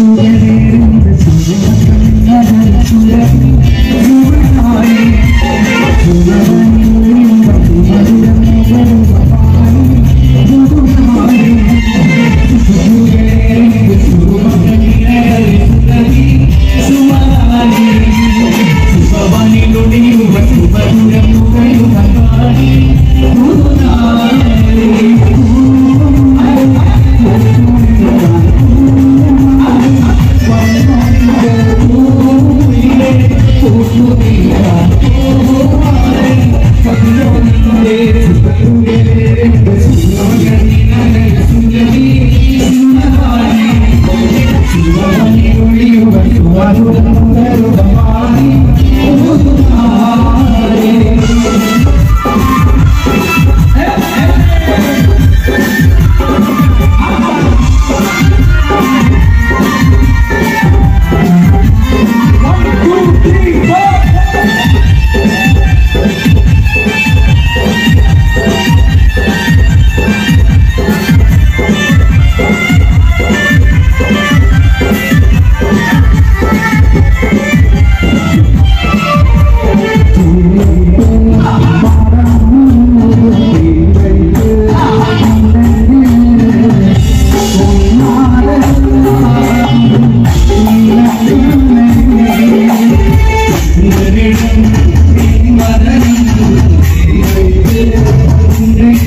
together. Thank